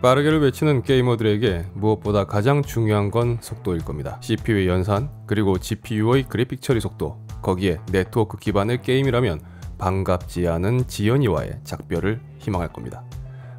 빠르게를 외치는 게이머들에게 무엇보다 가장 중요한 건 속도일 겁니다. CPU의 연산, 그리고 GPU의 그래픽 처리 속도, 거기에 네트워크 기반의 게임이라면 반갑지 않은 지연이와의 작별을 희망할 겁니다.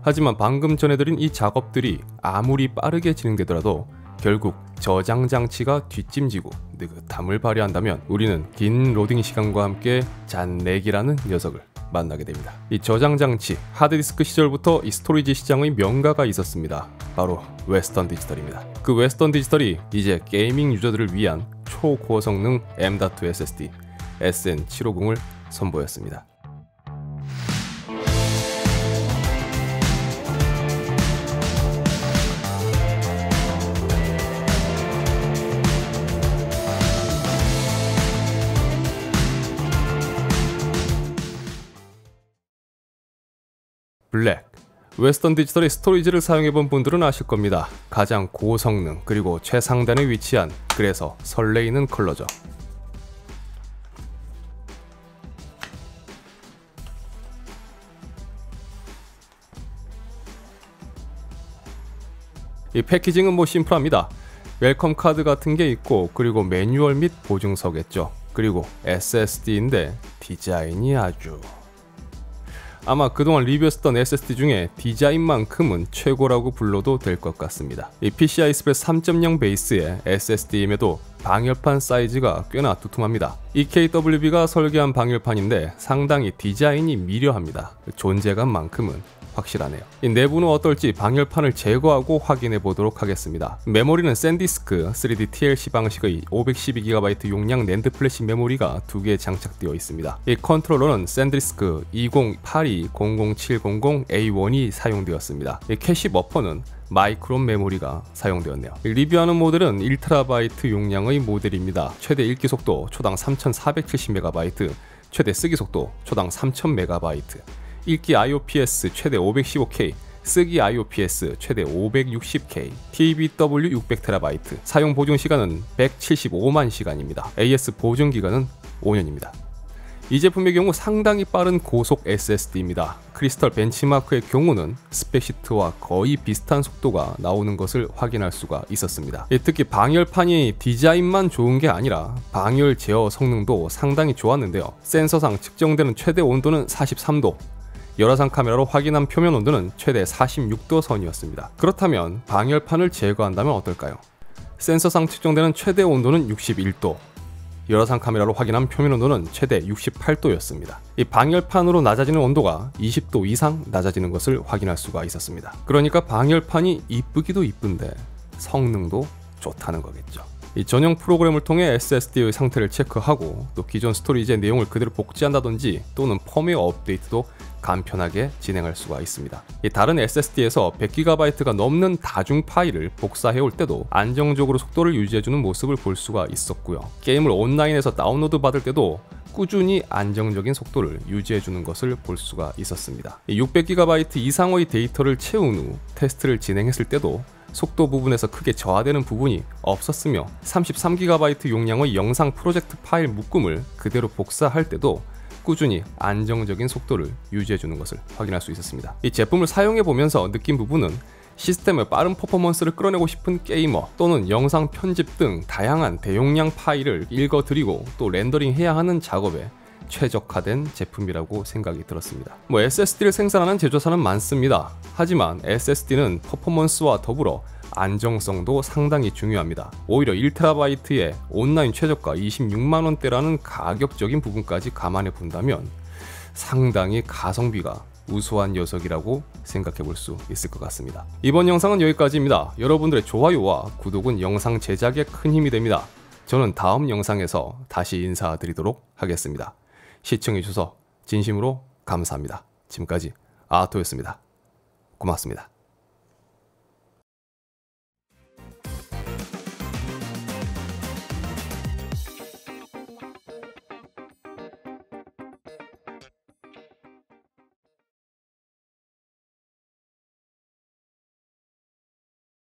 하지만 방금 전해드린 이 작업들이 아무리 빠르게 진행되더라도 결국 저장 장치가 뒷짐지고 느긋함을 발휘한다면 우리는 긴 로딩 시간과 함께 잔렉이라는 녀석을 만나게 됩니다. 이 저장 장치, 하드디스크 시절부터 이 storage 시장의 명가가 있었습니다. 바로 웨스턴 디지털입니다. 그 웨스턴 디지털이 이제 gaming user들을 위한 초고성능 M.2 SSD SN750을 선보였습니다. 블랙 웨스턴 디지털의 storage를 사용해본 분들은 아실 겁니다. 가장 고성능 그리고 최상단에 위치한 그래서 설레이는 컬러죠. 이 packaging은 뭐 심플합니다. welcome card 같은 게 있고 그리고 매뉴얼 및 보증서겠죠. 그리고 SSD인데 디자인이 아주 아마 그동안 리뷰했던 SSD 중에 디자인만큼은 최고라고 불러도 될 것 같습니다. 이 PCI Express 3.0 베이스의 SSD임에도 방열판 사이즈가 꽤나 두툼합니다. EKWB가 설계한 방열판인데 상당히 디자인이 미려합니다. 존재감만큼은 확실하네요. 이 내부는 어떨지 방열판을 제거하고 확인해 보도록 하겠습니다. 메모리는 샌디스크 3D TLC 방식의 512GB 용량 NAND flash 메모리가 두 개 장착되어 있습니다. 이 controller는 샌디스크 2082-00700A1이 사용되었습니다. 이 캐시 버퍼는 마이크론 메모리가 사용되었네요. 리뷰하는 모델은 1TB 용량의 모델입니다. 최대 읽기 속도 초당 3470MB, 최대 쓰기 속도 초당 3000MB, 읽기 IOPS 최대 515K, 쓰기 IOPS 최대 560K, TBW 600TB, 사용 보증 시간은 175만 시간입니다. AS 보증 기간은 5년입니다. 이 제품의 경우 상당히 빠른 고속 SSD입니다. 크리스털 벤치마크의 경우는 스펙시트와 거의 비슷한 속도가 나오는 것을 확인할 수가 있었습니다. 특히 방열판이 디자인만 좋은 게 아니라 방열 제어 성능도 상당히 좋았는데요. 센서상 측정되는 최대 온도는 43도, 열화상 카메라로 확인한 표면 온도는 최대 46도 선이었습니다. 그렇다면 방열판을 제거한다면 어떨까요? 센서상 측정되는 최대 온도는 61도, 열화상 카메라로 확인한 표면 온도는 최대 68도였습니다. 이 방열판으로 낮아지는 온도가 20도 이상 낮아지는 것을 확인할 수가 있었습니다. 그러니까 방열판이 이쁘기도 이쁜데 성능도 좋다는 거겠죠. 이 전용 프로그램을 통해 SSD의 상태를 체크하고 또 기존 스토리지의 내용을 그대로 복제한다든지 또는 펌웨어 업데이트도 간편하게 진행할 수가 있습니다. 다른 SSD에서 100GB가 넘는 다중 파일을 복사해 올 때도 안정적으로 속도를 유지해주는 모습을 볼 수가 있었고요. 게임을 온라인에서 다운로드 받을 때도 꾸준히 안정적인 속도를 유지해주는 것을 볼 수가 있었습니다. 600GB 이상의 데이터를 채운 후 테스트를 진행했을 때도 속도 부분에서 크게 저하되는 부분이 없었으며 33GB 용량의 영상 프로젝트 파일 묶음을 그대로 복사할 때도 꾸준히 안정적인 속도를 유지해주는 것을 확인할 수 있었습니다. 이 제품을 사용해 보면서 느낀 부분은 시스템의 빠른 퍼포먼스를 끌어내고 싶은 게이머 또는 영상 편집 등 다양한 대용량 파일을 읽어드리고 또 렌더링 해야 하는 작업에 최적화된 제품이라고 생각이 들었습니다. 뭐 SSD를 생산하는 제조사는 많습니다. 하지만 SSD는 퍼포먼스와 더불어 안정성도 상당히 중요합니다. 오히려 1TB의 온라인 최저가 26만원대라는 가격적인 부분까지 감안해 본다면 상당히 가성비가 우수한 녀석이라고 생각해 볼 수 있을 것 같습니다. 이번 영상은 여기까지입니다. 여러분들의 좋아요와 구독은 영상 제작에 큰 힘이 됩니다. 저는 다음 영상에서 다시 인사드리도록 하겠습니다. 시청해주셔서 진심으로 감사합니다. 지금까지 아토였습니다. 고맙습니다.